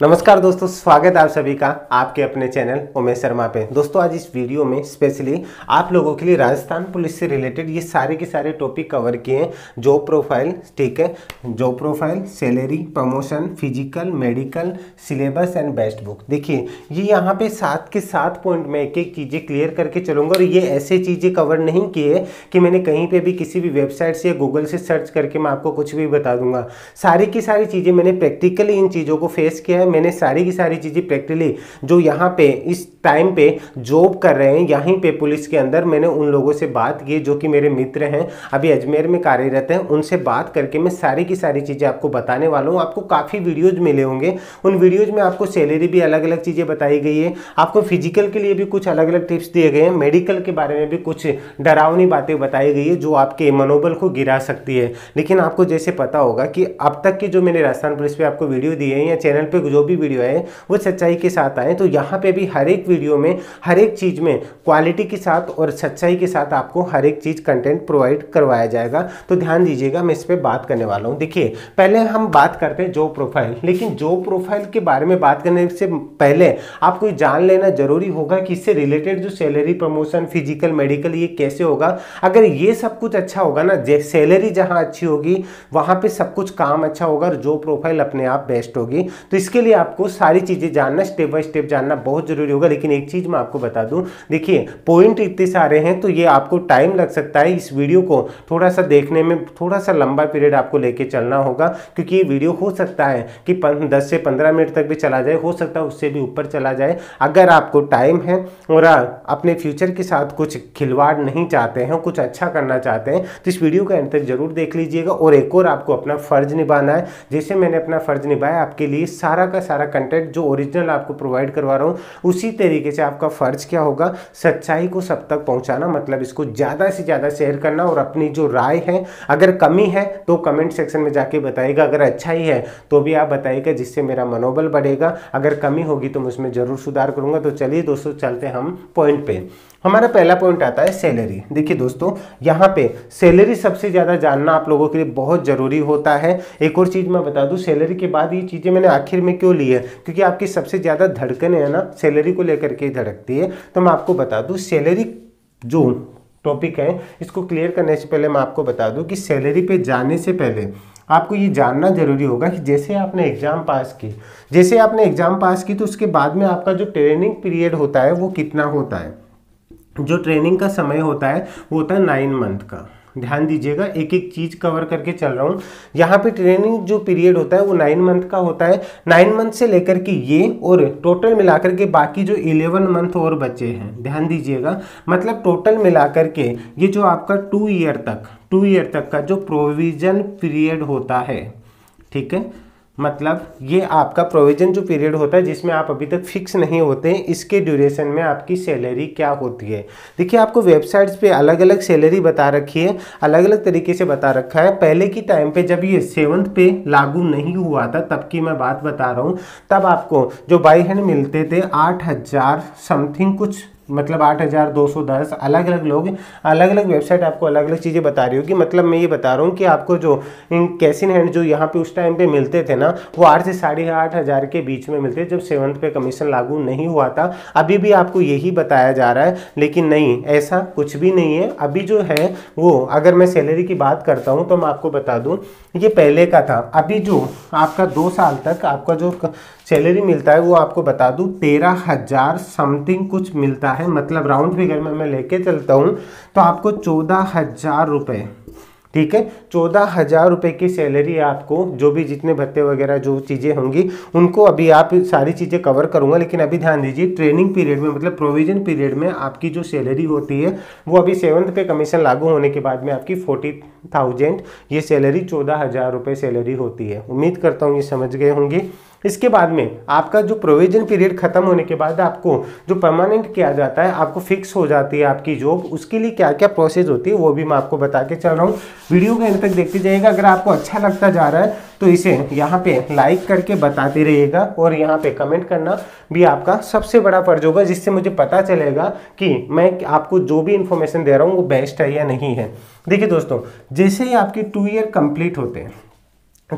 नमस्कार दोस्तों, स्वागत है आप सभी का आपके अपने चैनल उमेश शर्मा पे। दोस्तों, आज इस वीडियो में स्पेशली आप लोगों के लिए राजस्थान पुलिस से रिलेटेड ये सारे के सारे टॉपिक कवर किए हैं। जॉब प्रोफ़ाइल ठीक है? Job profile salary promotion physical medical syllabus and best book देखिए, ये यहाँ पे सात के सात पॉइंट में एक एक चीज़ें क्लियर करके चलूँगा और ये ऐसे चीज़ें कवर नहीं किए कि मैंने कहीं पर भी किसी भी वेबसाइट से या गूगल से सर्च करके मैं आपको कुछ भी बता दूँगा। सारी की सारी चीज़ें मैंने प्रैक्टिकली इन चीज़ों को फेस किया है, मैंने सारी की सारी चीज़ें प्रैक्टिकली जो यहाँ पे, इस टाइम पे जॉब कर रहे हैं, यहीं पे पुलिस के अंदर मैंने उन लोगों से बात की जो कि मेरे मित्र हैं। अभी अजमेर में कार्यरत हैं, उनसे बात करके मैं सारी की सारी चीज़ें आपको बताने वाला हूँ। आपको काफ़ी वीडियोज़ मिले होंगे। उन वीडियोज़ में आपको सैलरी भी अलग अलग चीज़ें बताई गई है। आपको फ़िज़िकल के लिए भी कुछ अलग अलग टिप्स दिए गए हैं। मेडिकल के बारे में भी कुछ डरावनी बातें बताई गई है जो आपके मनोबल को गिरा सकती है। लेकिन आपको जैसे पता होगा कि अब तक की जो मैंने राजस्थान पुलिस पे आपको वीडियो दिए हैं या चैनल पे जो भी वीडियो है वो सच्चाई के साथ आए। तो यहाँ पे भी हर एक वीडियो में, हर एक चीज़ में क्वालिटी के साथ और सच्चाई के साथ आपको हर एक चीज़ कंटेंट प्रोवाइड करवाया जाएगा। तो ध्यान दीजिएगा, मैं इस पर बात करने वाला हूँ। देखिए, पहले हम बात करते हैं जॉब प्रोफ़ाइल लेकिन जॉब प्रोफ़ाइल के बारे में बात करने से पहले आपको जान लेना ज़रूरी होगा कि इससे रिलेटेड जो सैलरी प्रमोशन फ़िज़िकल मेडिकल ये कैसे होगा? अगर ये सब कुछ अच्छा होगा ना सैलरी जहाँ अच्छी होगी, वहाँ पे सब कुछ काम अच्छा होगा और जॉब प्रोफ़ाइल अपने आप बेस्ट होगी। तो इसके लिए आपको सारी चीज़ें जानना स्टेप बाय स्टेप जानना बहुत ज़रूरी होगा, लेकिन एक चीज़ मैं आपको बता दूँ, देखिए पॉइंट इतने सारे हैं तो ये आपको टाइम लग सकता है इस वीडियो को थोड़ा सा देखने में थोड़ा सा लंबा पीरियड आपको लेके चलना होगा, क्योंकि ये वीडियो हो सकता है कि दस से पंद्रह मिनट तक भी चला जाए, हो सकता है उससे भी ऊपर चला जाए। अगर आपको टाइम है और अपने फ्यूचर के साथ कुछ खिलवाड़ नहीं चाहते हैं, कुछ अच्छा करना चाहते हैं तो इस वीडियो का तक ज़रूर देख लीजिएगा और एक और आपको अपना फ़र्ज़ निभाना है। जैसे मैंने अपना फ़र्ज़ निभाया, आपके लिए सारा का सारा कंटेंट जो ओरिजिनल आपको प्रोवाइड करवा रहा हूँ, उसी तरीके से आपका फ़र्ज़ क्या होगा? सच्चाई को सब तक पहुँचाना मतलब इसको ज़्यादा से ज़्यादा शेयर करना और अपनी जो राय है, अगर कमी है तो कमेंट सेक्शन में जाके बताइएगा। अगर अच्छा ही है तो भी आप बताइएगा, जिससे मेरा मनोबल बढ़ेगा। अगर कमी होगी तो मैं उसमें ज़रूर सुधार करूँगा। तो चलिए दोस्तों, चलते हम पॉइंट पे। हमारा पहला पॉइंट आता है सैलरी देखिए दोस्तों, यहाँ पे सैलरी सबसे ज़्यादा जानना आप लोगों के लिए बहुत ज़रूरी होता है। एक और चीज़ मैं बता दूँ सैलरी के बाद ये चीज़ें मैंने आखिर में क्यों ली है? क्योंकि आपकी सबसे ज़्यादा धड़कन है ना, सैलरी को लेकर के धड़कती है। तो मैं आपको बता दूँ, सैलरी जो टॉपिक है, इसको क्लियर करने से पहले मैं आपको बता दूँ कि सैलरी पे जाने से पहले आपको ये जानना ज़रूरी होगा कि जैसे आपने एग्ज़ाम पास की, जैसे आपने एग्ज़ाम पास की तो उसके बाद में आपका जो ट्रेनिंग पीरियड होता है, वो कितना होता है? जो ट्रेनिंग का समय होता है, वो होता है नाइन मंथ का। ध्यान दीजिएगा एक एक चीज़ कवर करके चल रहा हूँ। यहाँ पे ट्रेनिंग जो पीरियड होता है, वो नाइन मंथ का होता है। नाइन मंथ से लेकर के ये और टोटल मिलाकर के बाकी जो इलेवन मंथ और बचे हैं, ध्यान दीजिएगा। मतलब टोटल मिलाकर के ये जो आपका टू ईयर तक टू ईयर तक का जो प्रोविज़न पीरियड होता है, ठीक है? मतलब ये आपका प्रोविज़न जो पीरियड होता है, जिसमें आप अभी तक फिक्स नहीं होते हैं इसके ड्यूरेशन में आपकी सैलरी क्या होती है? देखिए, आपको वेबसाइट्स पे अलग अलग सैलरी बता रखी है अलग अलग तरीके से बता रखा है। पहले की टाइम पे जब ये सेवन्थ पे लागू नहीं हुआ था, तब की मैं बात बता रहा हूँ, तब आपको जो बाई हैंड मिलते थे, आठ हज़ार समथिंग कुछ मतलब आठ हज़ार दो सौ दस अलग अलग लोग अलग अलग वेबसाइट आपको अलग अलग चीज़ें बता रही होगी। मतलब मैं ये बता रहा हूँ कि आपको जो इन कैसिन हैंड जो यहाँ पे उस टाइम पे मिलते थे ना, वो आठ से साढ़े आठ हज़ार के बीच में मिलते जब सेवन्थ पे कमीशन लागू नहीं हुआ था। अभी भी आपको यही बताया जा रहा है, लेकिन नहीं, ऐसा कुछ भी नहीं है। अभी जो है वो, अगर मैं सैलरी की बात करता हूँ तो मैं आपको बता दूँ, ये पहले का था। अभी जो आपका दो साल तक आपका जो सैलरी मिलता है, वो आपको बता दूँ, तेरह हज़ार समथिंग कुछ मिलता है मतलब राउंड फिगर में मैं लेके चलता हूँ तो आपको चौदह हज़ार रुपये ठीक है? चौदह हज़ार रुपये की सैलरी आपको, जो भी जितने भत्ते वगैरह जो चीज़ें होंगी, उनको अभी आप सारी चीज़ें कवर करूँगा, लेकिन अभी ध्यान दीजिए ट्रेनिंग पीरियड में मतलब प्रोविज़न पीरियड में आपकी जो सैलरी होती है, वो अभी सेवन्थ पे कमीशन लागू होने के बाद में आपकी फोर्टी थाउज़ेंड ये सैलरी चौदह हज़ार रुपये सैलरी होती है। उम्मीद करता हूँ ये समझ गए होंगे। इसके बाद में आपका जो प्रोविज़न पीरियड खत्म होने के बाद आपको जो परमानेंट किया जाता है, आपको फिक्स हो जाती है आपकी जॉब उसके लिए क्या क्या प्रोसेस होती है, वो भी मैं आपको बता के चल रहा हूँ। वीडियो के अंत तक देखते जाइएगा। अगर आपको अच्छा लगता जा रहा है तो इसे यहाँ पे लाइक करके बताते रहिएगा और यहाँ पे कमेंट करना भी आपका सबसे बड़ा फ़र्ज़ होगा, जिससे मुझे पता चलेगा कि मैं आपको जो भी इंफॉर्मेशन दे रहा हूँ, वो बेस्ट है या नहीं है। देखिए दोस्तों, जैसे ही आपके टू ईयर कंप्लीट होते हैं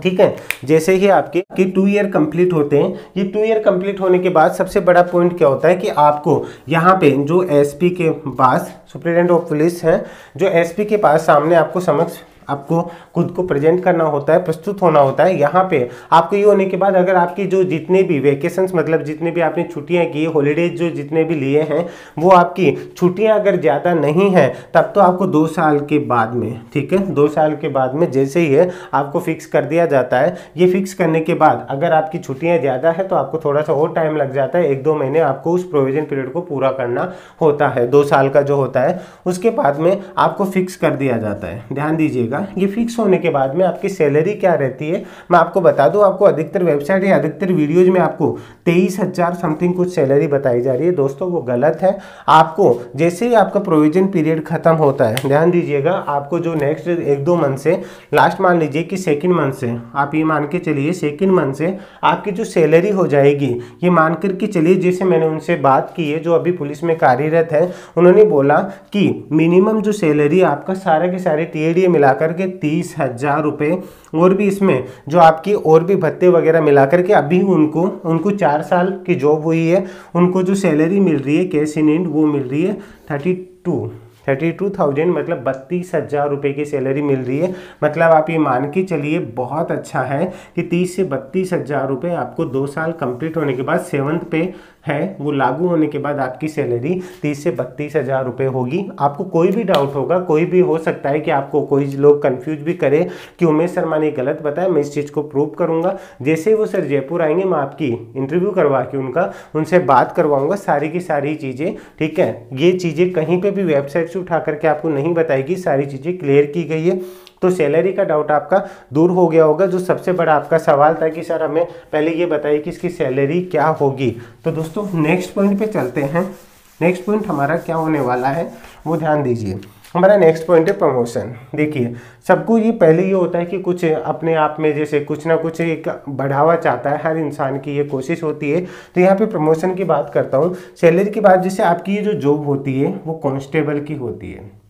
ठीक है? जैसे ही आपके कि टू ईयर कंप्लीट होते हैं, ये टू ईयर कंप्लीट होने के बाद सबसे बड़ा पॉइंट क्या होता है कि आपको यहाँ पे जो एसपी के पास सुप्रिटेंडेंट ऑफ़ पुलिस है, जो एसपी के पास सामने आपको समक्ष आपको खुद को प्रेजेंट करना होता है, प्रस्तुत होना होता है, यहाँ पे आपको ये होने के बाद अगर आपकी जो जितने भी वेकेशंस मतलब जितने भी आपने छुट्टियाँ की हॉलीडेज जो जितने भी लिए हैं, वो आपकी छुट्टियाँ अगर ज़्यादा नहीं हैं, तब तो आपको दो साल के बाद में, ठीक है? दो साल के बाद में जैसे ही है, आपको फिक्स कर दिया जाता है। ये फिक्स करने के बाद अगर आपकी छुट्टियाँ ज़्यादा है तो आपको थोड़ा सा और टाइम लग जाता है। एक दो महीने आपको उस प्रोविज़न पीरियड को पूरा करना होता है, दो साल का जो होता है, उसके बाद में आपको फिक्स कर दिया जाता है। ध्यान दीजिएगा। जाएगा ये फिक्स होने के बाद में आपकी सैलरी क्या रहती है, मैं आपको बता दूँ, आपको अधिकतर वेबसाइट या अधिकतर वीडियोज़ में आपको तेईस हज़ार समथिंग कुछ सैलरी बताई जा रही है। दोस्तों, वो गलत है। आपको जैसे ही आपका प्रोविज़न पीरियड खत्म होता है, ध्यान दीजिएगा, आपको जो नेक्स्ट एक दो मंथ से लास्ट मान लीजिए कि सेकेंड मंथ से, आप ये मान के चलिए सेकेंड मंथ से आपकी जो सैलरी हो जाएगी, ये मान करके चलिए, जैसे मैंने उनसे बात की है, जो अभी पुलिस में कार्यरत है, उन्होंने बोला कि मिनिमम जो सैलरी आपका सारे के सारे टी मिलाकर करके तीस हज़ार रुपये और भी इसमें, जो आपकी और भी भत्ते वगैरह मिला करके अभी उनको उनको चार साल की जॉब हुई है, उनको जो सैलरी मिल रही है कैश इन एंड वो मिल रही है thirty two thirty two thousand मतलब बत्तीस हज़ार रुपये की सैलरी मिल रही है। मतलब आप ये मान के चलिए, बहुत अच्छा है कि तीस से बत्तीस हज़ार रुपये आपको दो साल कंप्लीट होने के बाद सेवन्थ पे है, वो लागू होने के बाद आपकी सैलरी तीस से बत्तीस हज़ार रुपये होगी। आपको कोई भी डाउट होगा, कोई भी हो सकता है कि आपको कोई लोग कंफ्यूज भी करे कि उमेश शर्मा ने गलत बताया, मैं इस चीज़ को प्रूव करूँगा। जैसे ही वो सर जयपुर आएँगे, मैं आपकी इंटरव्यू करवा के उनका, उनसे बात करवाऊँगा, सारी की सारी चीज़ें, ठीक है? ये चीज़ें कहीं पर भी वेबसाइट से उठा करके आपको नहीं बताएगी, सारी चीज़ें क्लियर की गई है। तो सैलरी का डाउट आपका दूर हो गया होगा। जो सबसे बड़ा आपका सवाल था कि, सर, हमें पहले ये बताइए कि इसकी सैलरी क्या होगी? तो दोस्तों नेक्स्ट पॉइंट पे चलते हैं। नेक्स्ट पॉइंट हमारा क्या होने वाला है, वो ध्यान दीजिए। हमारा नेक्स्ट पॉइंट है प्रमोशन देखिए, सबको ये पहले ये होता है कि कुछ अपने आप में जैसे कुछ ना कुछ एक बढ़ावा चाहता है हर इंसान की, ये कोशिश होती है। तो यहाँ पे प्रमोशन की बात करता हूँ। सैलरी की बात जैसे आपकी ये जो जॉब होती है, वो कांस्टेबल की होती है।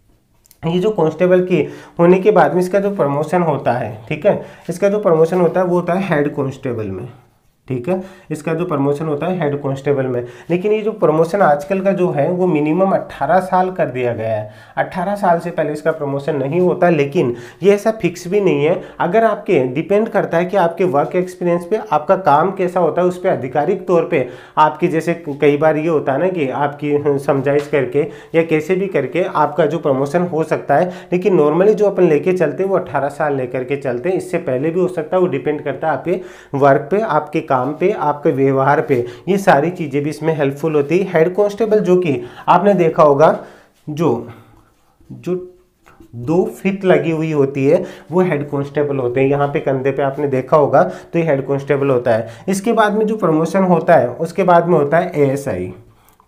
ये जो कांस्टेबल की होने के बाद में इसका जो प्रमोशन होता है, ठीक है? इसका जो प्रमोशन होता है, वो होता है हेड कांस्टेबल में। ठीक है? इसका जो प्रमोशन होता है हेड कांस्टेबल में। लेकिन ये जो प्रमोशन आजकल का जो है, वो मिनिमम 18 साल कर दिया गया है। 18 साल से पहले इसका प्रमोशन नहीं होता, लेकिन ये ऐसा फिक्स भी नहीं है। अगर आपके डिपेंड करता है कि आपके वर्क एक्सपीरियंस पे आपका काम कैसा होता है, उस पर आधिकारिक तौर पर आपकी, जैसे कई बार ये होता है ना कि आपकी समझाइश करके या कैसे भी करके आपका जो प्रमोशन हो सकता है, लेकिन नॉर्मली जो अपन लेके चलते हैं, वो अट्ठारह साल लेकर के चलते हैं। इससे पहले भी हो सकता है, वो डिपेंड करता है आपके वर्क पर आपके काम पे, आपके व्यवहार पे, ये सारी चीज़ें भी इसमें हेल्पफुल होती है। हेड कांस्टेबल जो कि, आपने देखा होगा, जो जो दो फिट लगी हुई होती है, वो हेड कांस्टेबल होते हैं। यहाँ पे कंधे पे आपने देखा होगा तो ये हेड कांस्टेबल होता है। इसके बाद में जो प्रमोशन होता है, उसके बाद में होता है एएसआई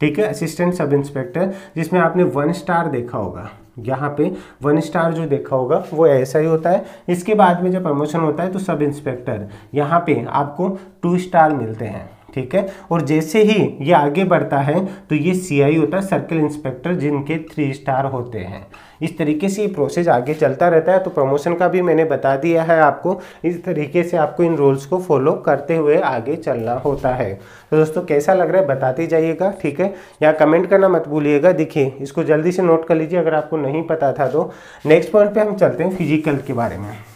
ठीक है? असिस्टेंट सब इंस्पेक्टर जिसमें आपने वन स्टार देखा होगा। यहाँ पे वन स्टार जो देखा होगा, वो ऐसा ही होता है। इसके बाद में जब प्रमोशन होता है तो सब इंस्पेक्टर यहाँ पे आपको टू स्टार मिलते हैं। ठीक है? और जैसे ही ये आगे बढ़ता है तो ये सीआई होता है सर्कल इंस्पेक्टर जिनके थ्री स्टार होते हैं। इस तरीके से ये प्रोसेस आगे चलता रहता है। तो प्रमोशन का भी मैंने बता दिया है आपको। इस तरीके से आपको इन रूल्स को फॉलो करते हुए आगे चलना होता है। तो दोस्तों, कैसा लग रहा है? बताते जाइएगा, ठीक है? या कमेंट करना मत भूलिएगा। देखिए, इसको जल्दी से नोट कर लीजिए। अगर आपको नहीं पता था तो नेक्स्ट पॉइंट पर हम चलते हैं फ़िज़िकल के बारे में।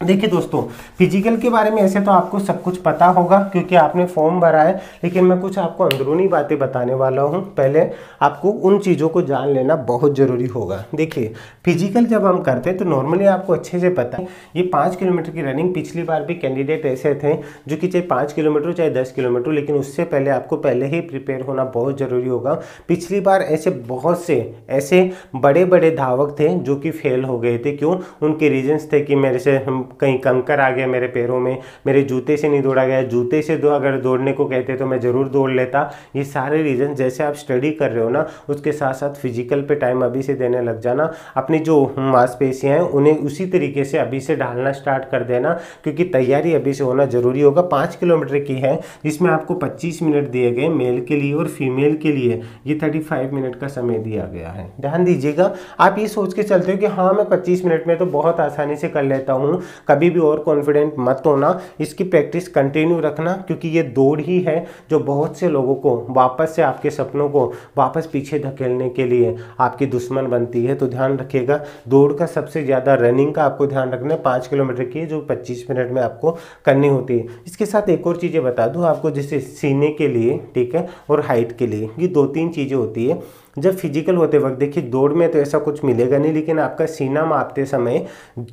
देखिए दोस्तों फ़िज़िकल के बारे में ऐसे तो आपको सब कुछ पता होगा, क्योंकि आपने फॉर्म भरा है, लेकिन मैं कुछ आपको अंदरूनी बातें बताने वाला हूँ। पहले आपको उन चीज़ों को जान लेना बहुत ज़रूरी होगा। देखिए फ़िज़िकल जब हम करते हैं तो नॉर्मली आपको अच्छे से पता है। ये पाँच किलोमीटर की रनिंग पिछली बार भी कैंडिडेट ऐसे थे, जो कि चाहे पाँच किलोमीटर चाहे दस किलोमीटर लेकिन उससे पहले आपको पहले ही प्रिपेयर होना बहुत ज़रूरी होगा। पिछली बार ऐसे बहुत से, ऐसे बड़े बड़े धावक थे, जो कि फेल हो गए थे। क्यों? उनके रीजन्स थे कि मेरे से कहीं कंकर आ गया मेरे पैरों में, मेरे जूते से नहीं दौड़ा गया। जूते से दो, अगर दौड़ने को कहते तो मैं ज़रूर दौड़ लेता। ये सारे रीज़न जैसे आप स्टडी कर रहे हो ना, उसके साथ साथ फ़िज़िकल पे टाइम अभी से देने लग जाना। अपनी जो मांसपेशियाँ हैं, उन्हें उसी तरीके से अभी से डालना स्टार्ट कर देना, क्योंकि तैयारी अभी से होना ज़रूरी होगा। पाँच किलोमीटर की है, जिसमें आपको पच्चीस मिनट दिए गए मेल के लिए और फीमेल के लिए। ये थर्टी फाइव मिनट का समय दिया गया है। ध्यान दीजिएगा। आप ये सोच के चलते हो कि हाँ मैं पच्चीस मिनट में तो बहुत आसानी से कर लेता हूँ कभी भी ओवर कॉन्फिडेंट मत होना। इसकी प्रैक्टिस कंटिन्यू रखना, क्योंकि ये दौड़ ही है जो बहुत से लोगों को, वापस से आपके सपनों को वापस पीछे धकेलने के लिए आपकी दुश्मन बनती है। तो ध्यान रखिएगा, दौड़ का सबसे ज़्यादा रनिंग का आपको ध्यान रखना है। पाँच किलोमीटर की जो पच्चीस मिनट में आपको करनी होती है। इसके साथ एक और चीज़ें बता दूँ आपको, जैसे सीने के लिए, ठीक है, और हाइट के लिए। ये दो तीन चीज़ें होती है। जब फ़िज़िकल होते वक्त देखिए दौड़ में तो ऐसा कुछ मिलेगा नहीं लेकिन आपका सीना मापते समय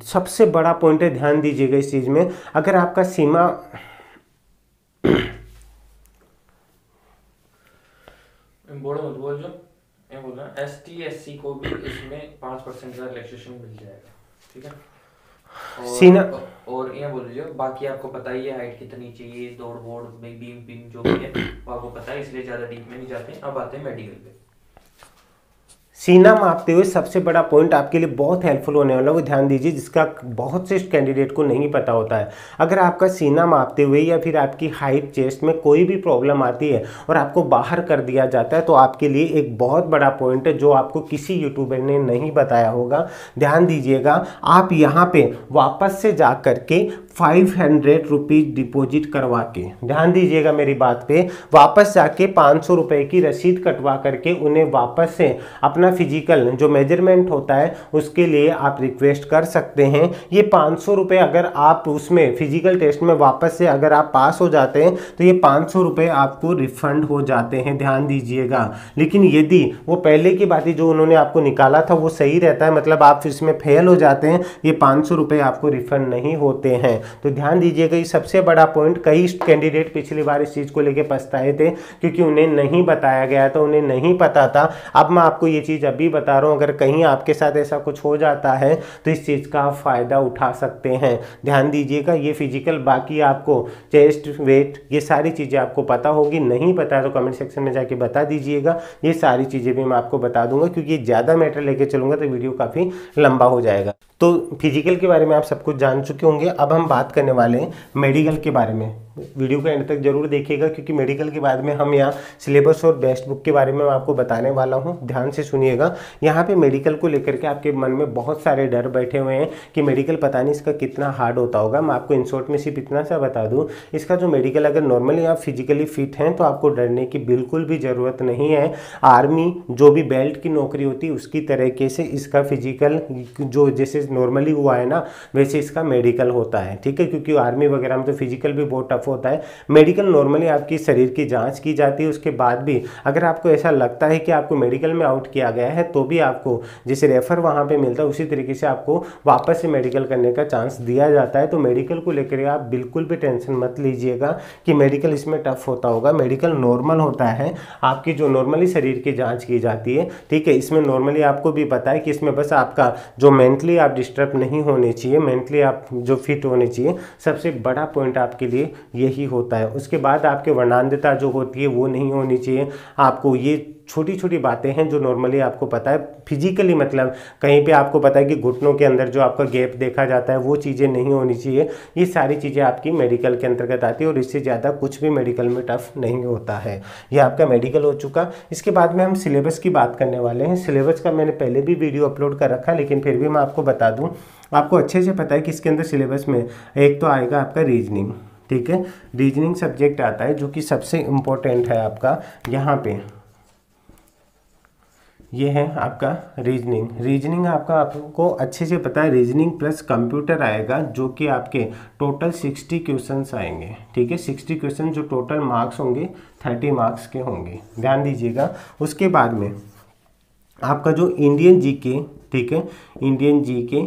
सबसे बड़ा पॉइंट है ध्यान दीजिएगा इस चीज़ में। अगर आपका सीमा बोलो मत बोल जो मैं बोल रहा एस टी एस सी को भी इसमें पाँच परसेंट का रिलैक्सेशन मिल जाएगा ठीक है? और, सीना और ये बोल लीजिए बाकी आपको पता ही है हाइट कितनी चाहिए दौड़ वोड़ बीम बीम जो भी है वो आपको पता है इसलिए ज़्यादा डीप में नहीं जाते अब आते हैं मेडिकल पे। सीना मापते हुए सबसे बड़ा पॉइंट आपके लिए बहुत हेल्पफुल होने वाला है, वो ध्यान दीजिए, जिसका बहुत से कैंडिडेट को नहीं पता होता है। अगर आपका सीना मापते हुए या फिर आपकी हाइट चेस्ट में कोई भी प्रॉब्लम आती है और आपको बाहर कर दिया जाता है तो आपके लिए एक बहुत बड़ा पॉइंट है, जो आपको किसी यूट्यूबर ने नहीं बताया होगा। ध्यान दीजिएगा, आप यहाँ पर वापस से जा करके फाइव हंड्रेड रुपीज़ डिपोजिट करवा के। ध्यान दीजिएगा मेरी बात पे, वापस जाके पाँच सौ रुपये की रसीद कटवा करके उन्हें वापस से अपना फ़िज़िकल जो मेज़रमेंट होता है, उसके लिए आप रिक्वेस्ट कर सकते हैं। ये पाँच सौ रुपये अगर आप उसमें फ़िज़िकल टेस्ट में वापस से अगर आप पास हो जाते हैं तो ये पाँच सौ रुपये आपको रिफंड हो जाते हैं। ध्यान दीजिएगा। लेकिन यदि वो पहले की बात जो उन्होंने आपको निकाला था, वो सही रहता है मतलब आप इसमें फेल हो जाते हैं, ये पाँच सौ रुपये आपको रिफंड नहीं होते हैं। तो ध्यान दीजिएगा ये सबसे बड़ा पॉइंट कई कैंडिडेट पिछली बार इस चीज़ को लेकर पछताए थे, क्योंकि उन्हें नहीं बताया गया था, उन्हें नहीं पता था। अब मैं आपको ये चीज़ अभी बता रहा हूँ, अगर कहीं आपके साथ ऐसा कुछ हो जाता है तो इस चीज़ का फ़ायदा उठा सकते हैं। ध्यान दीजिएगा, ये फ़िज़िकल बाकी आपको चेस्ट वेट ये सारी चीज़ें आपको पता होगी। नहीं पता तो कमेंट सेक्शन में जाके बता दीजिएगा। ये सारी चीज़ें भी मैं आपको बता दूँगा, क्योंकि ज़्यादा मैटर लेके चलूँगा तो वीडियो काफ़ी लंबा हो जाएगा। तो फ़िज़िकल के बारे में आप सब कुछ जान चुके होंगे। अब हम बात करने वाले हैं मेडिकल के बारे में। वीडियो को एंड तक ज़रूर देखिएगा, क्योंकि मेडिकल के बाद में हम यहाँ सिलेबस और बेस्ट बुक के बारे में आपको बताने वाला हूँ। ध्यान से सुनिएगा। यहाँ पे मेडिकल को लेकर के आपके मन में बहुत सारे डर बैठे हुए हैं कि मेडिकल पता नहीं इसका कितना हार्ड होता होगा। मैं आपको इन शॉर्ट में सिर्फ़ इतना सा बता दूँ, इसका जो मेडिकल अगर नॉर्मली आप फिजिकली फिट हैं तो आपको डरने की बिल्कुल भी ज़रूरत नहीं है। आर्मी जो भी बेल्ट की नौकरी होती है, उसकी तरीके से इसका फ़िज़िकल जो जैसे नॉर्मली हुआ है ना, वैसे इसका मेडिकल होता है। ठीक है? क्योंकि आर्मी वगैरह में तो फ़िज़िकल भी बहुत टफ होता है। मेडिकल नॉर्मली आपकी शरीर की जाँच की जाती है, उसके बाद भी अगर आपको ऐसा लगता है कि आपको मेडिकल में आउट किया गया है तो भी आपको जैसे रेफर वहाँ पे मिलता है, उसी तरीके से आपको वापस से मेडिकल करने का चांस दिया जाता है। तो मेडिकल को लेकर आप बिल्कुल भी टेंशन मत लीजिएगा कि मेडिकल इसमें टफ होता होगा। मेडिकल नॉर्मल होता है, आपकी जो नॉर्मली शरीर की जाँच की जाती है, ठीक है, इसमें नॉर्मली आपको भी पता है कि इसमें बस आपका जो मेंटली आप डिस्टर्ब नहीं होने चाहिए, मेंटली आप जो फिट होने चाहिए, सबसे बड़ा पॉइंट आपके लिए यही होता है। उसके बाद आपके वर्णांधता जो होती है, वो नहीं होनी चाहिए। आपको ये छोटी छोटी बातें हैं जो नॉर्मली आपको पता है। फिजिकली मतलब कहीं पे आपको पता है कि घुटनों के अंदर जो आपका गैप देखा जाता है, वो चीज़ें नहीं होनी चाहिए। ये सारी चीज़ें आपकी मेडिकल के अंतर्गत आती है और इससे ज़्यादा कुछ भी मेडिकल में टफ नहीं होता है। ये आपका मेडिकल हो चुका। इसके बाद में हम सिलेबस की बात करने वाले हैं। सिलेबस का मैंने पहले भी वीडियो अपलोड कर रखा लेकिन फिर भी मैं आपको बता दूँ। आपको अच्छे से पता है कि इसके अंदर सिलेबस में एक तो आएगा आपका रीजनिंग ठीक है? रीजनिंग सब्जेक्ट आता है जो कि सबसे इम्पोर्टेंट है आपका यहाँ पे। ये है आपका रीजनिंग रीजनिंग आपका आपको अच्छे से पता है रीजनिंग प्लस कंप्यूटर आएगा जो कि आपके टोटल सिक्सटी क्वेश्चंस आएँगे। ठीक है? सिक्सटी क्वेश्चन जो टोटल मार्क्स होंगे थर्टी मार्क्स के होंगे। ध्यान दीजिएगा। उसके बाद में आपका जो इंडियन जीके ठीक है? इंडियन जीके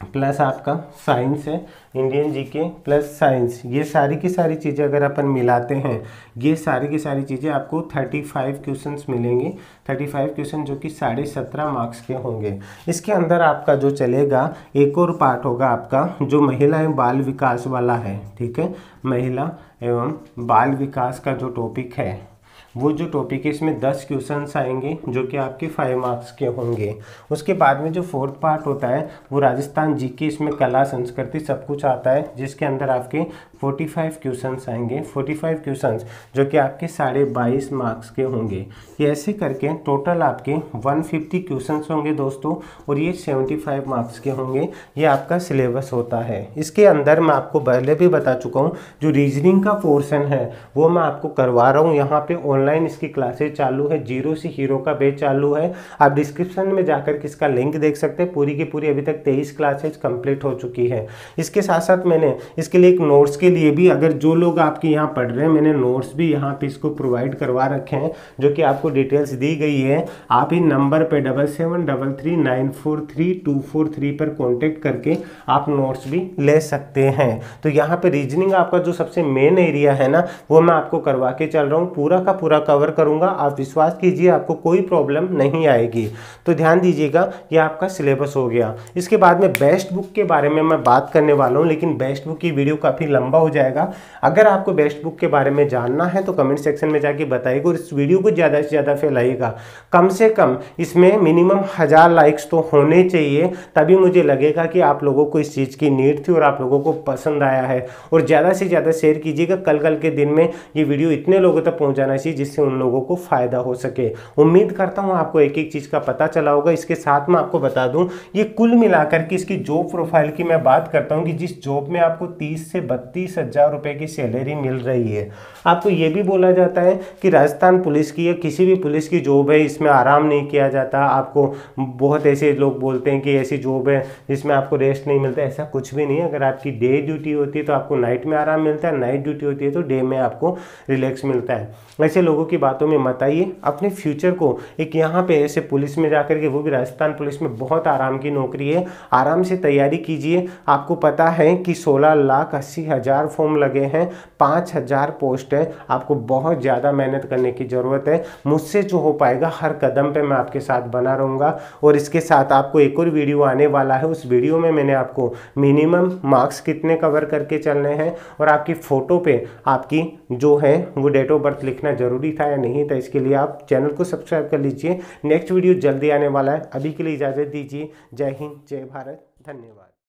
प्लस आपका साइंस है, इंडियन जीके प्लस साइंस। ये सारी की सारी चीज़ें अगर अपन मिलाते हैं, ये सारी की सारी चीज़ें आपको थर्टी फाइव क्वेश्चन मिलेंगे। थर्टी फाइव क्वेश्चन जो कि साढ़े सत्रह मार्क्स के होंगे। इसके अंदर आपका जो चलेगा, एक और पार्ट होगा आपका, जो महिला एवं बाल विकास वाला है, ठीक है? महिला एवं बाल विकास का जो टॉपिक है। वो जो टॉपिक है, इसमें दस क्वेश्चन आएँगे, जो कि आपके फाइव मार्क्स के होंगे। उसके बाद में जो फोर्थ पार्ट होता है, वो राजस्थान जी के इसमें कला, संस्कृति सब कुछ आता है, जिसके अंदर आपके 45 क्वेश्चंस आएँगे। 45 क्वेश्चंस जो कि आपके साढ़े बाईस मार्क्स के होंगे। ये ऐसे करके टोटल आपके 150 क्वेश्चंस होंगे दोस्तों और ये 75 मार्क्स के होंगे। ये आपका सिलेबस होता है। इसके अंदर मैं आपको पहले भी बता चुका हूँ, जो रीजनिंग का पोर्सन है, वो मैं आपको करवा रहा हूँ। यहाँ पर ऑनलाइन इसकी क्लासेज चालू है। ज़ीरो से हीरो का बेच चालू है। आप डिस्क्रिप्शन में जाकर के इसका लिंक देख सकते हैं। पूरी की पूरी अभी तक तेईस क्लासेज कंप्लीट हो चुकी है। इसके साथ साथ मैंने इसके लिए एक नोट्स के लिए भी अगर जो लोग आपके यहाँ पढ़ रहे हैं, मैंने नोट्स भी यहाँ पे इसको प्रोवाइड करवा रखे हैं, जो कि आपको डिटेल्स दी गई है, आप इन नंबर पे double seven double three nine four three two four three पर कॉन्टेक्ट करके आप नोट्स भी ले सकते हैं। तो यहाँ पर रीजनिंग आपका जो सबसे मेन एरिया है ना, वो मैं आपको करवा के चल रहा हूँ। पूरा का पूरा कवर करूँगा। आप विश्वास कीजिए, आपको कोई प्रॉब्लम नहीं आएगी। तो ध्यान दीजिएगा, ये आपका सिलेबस हो गया। इसके बाद में बेस्ट बुक के बारे में मैं बात करने वाला हूँ, लेकिन बेस्ट बुक की वीडियो काफ़ी लंबा हो जाएगा। अगर आपको बेस्ट बुक के बारे में जानना है तो कमेंट सेक्शन में जाके बताइएगा और इस वीडियो को ज़्यादा से ज़्यादा फैलाइएगा। कम से कम इसमें मिनिमम हज़ार लाइक्स तो होने चाहिए, तभी मुझे लगेगा कि आप लोगों को इस चीज़ की नीड थी और आप लोगों को पसंद आया है। और ज़्यादा से ज़्यादा शेयर कीजिएगा। कल कल के दिन में ये वीडियो इतने लोगों तक पहुँचाना चाहिए, जिससे उन लोगों को फ़ायदा हो सके। उम्मीद करता हूँ आपको एक एक चीज़ का पता चला होगा। इसके साथ में आपको बता दूँ, ये कुल मिलाकर के इसकी जॉब प्रोफ़ाइल की मैं बात करता हूँ कि जिस जॉब में आपको तीस से बत्तीस हज़ार रुपये की सैलरी मिल रही है। आपको ये भी बोला जाता है कि राजस्थान पुलिस की या किसी भी पुलिस की जॉब है, इसमें आराम नहीं किया जाता। आपको बहुत ऐसे लोग बोलते हैं कि ऐसी जॉब है जिसमें आपको रेस्ट नहीं मिलता। ऐसा कुछ भी नहीं अगर आपकी डे ड्यूटी होती है तो आपको नाइट में आराम मिलता है। नाइट ड्यूटी होती है तो डे में आपको रिलैक्स मिलता है। ऐसे लोगों की बातों में मत आइए। अपने फ्यूचर को एक यहाँ पे ऐसे पुलिस में जाकर के, वो भी राजस्थान पुलिस में बहुत आराम की नौकरी है। आराम से तैयारी कीजिए। आपको पता है कि 16 लाख अस्सी हज़ार फॉर्म लगे हैं, पाँच हज़ार पोस्ट है। आपको बहुत ज़्यादा मेहनत करने की ज़रूरत है। मुझसे जो हो पाएगा, हर कदम पे मैं आपके साथ बना रहूँगा। और इसके साथ आपको एक और वीडियो आने वाला है। उस वीडियो में मैंने आपको मिनिमम मार्क्स कितने कवर करके चलने हैं और आपकी फ़ोटो पे आपकी जो है, वो डेट ऑफ़ बर्थ लिखना ज़रूरी था या नहीं था, इसके लिए आप चैनल को सब्सक्राइब कर लीजिए। नेक्स्ट वीडियो जल्दी आने वाला है। अभी के लिए इजाज़त दीजिए। जय हिंद, जय भारत। धन्यवाद।